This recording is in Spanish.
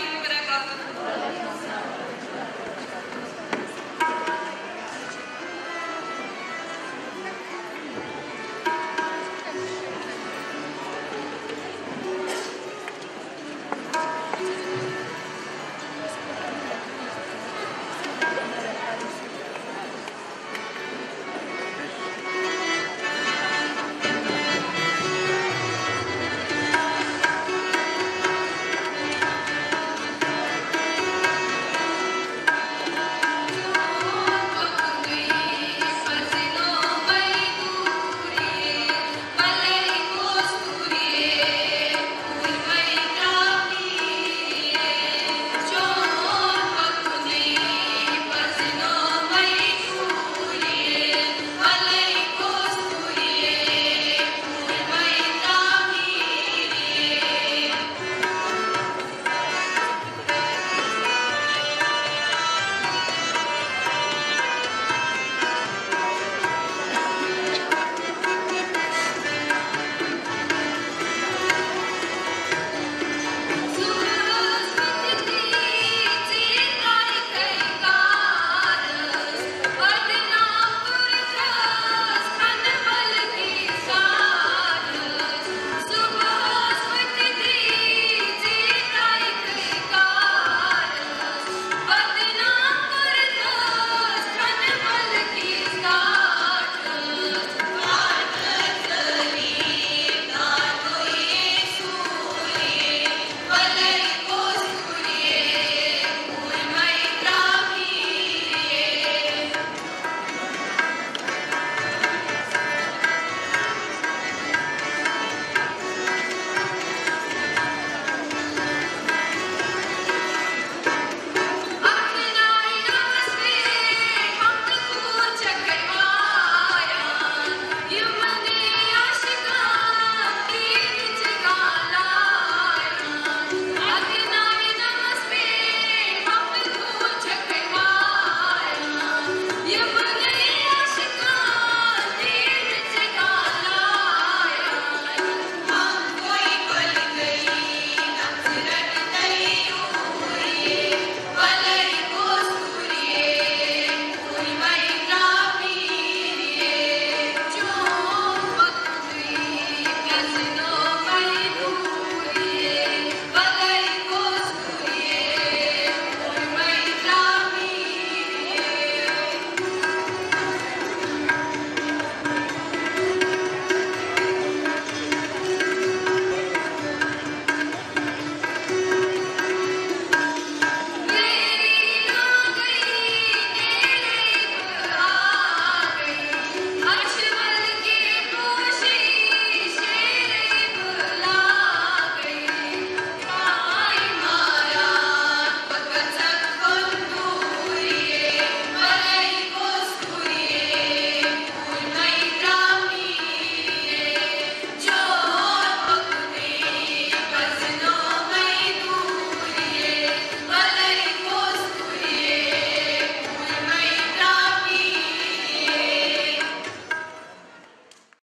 libre